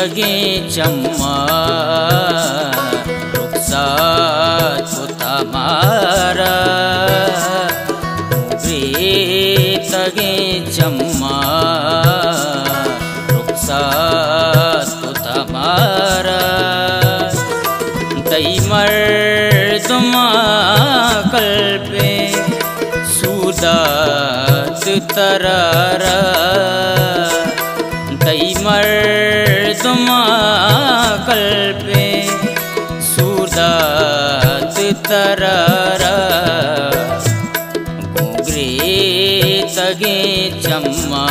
तगे जम्मासातामारी तगे जम्मा रुक्सातामार दैमर तमा कल्पे तरारा। दैमर मा कल्पे गुग्रे तगे चम्मा।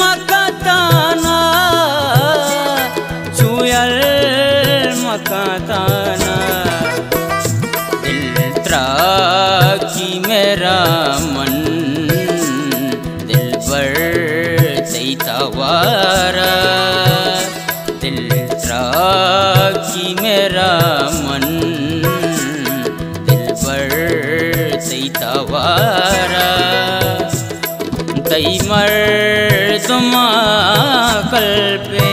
मकताना छुयल मकताना। दिल मेरा मन दिल पर तैतवारा दिल मेरा मन दिल पर मर्दमा कल पे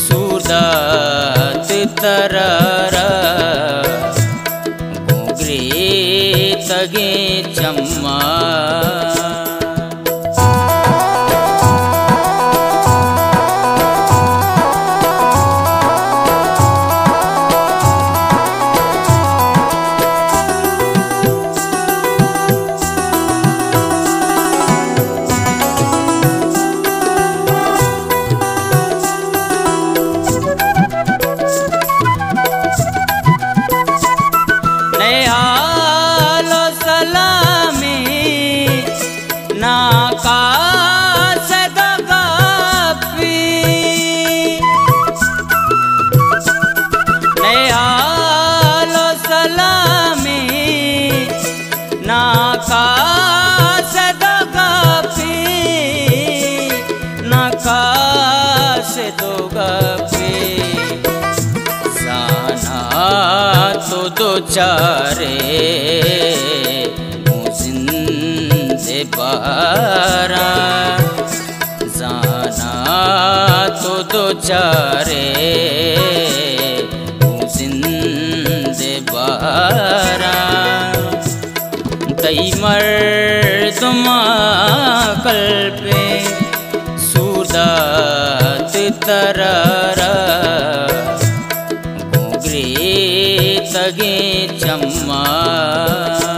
सूरदात तरारा। घुघरे तगे चम्मा। दो चारे जिंदे बारा। जाना तो दो चारे जिंदे बारा। तई मर्दमा कल पे सूरदात तरारा। तगे चम्मा।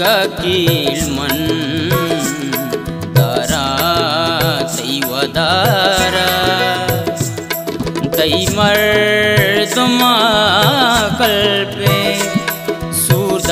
ग किल मन् दार। दै वदारिमरमा कल्पे सुद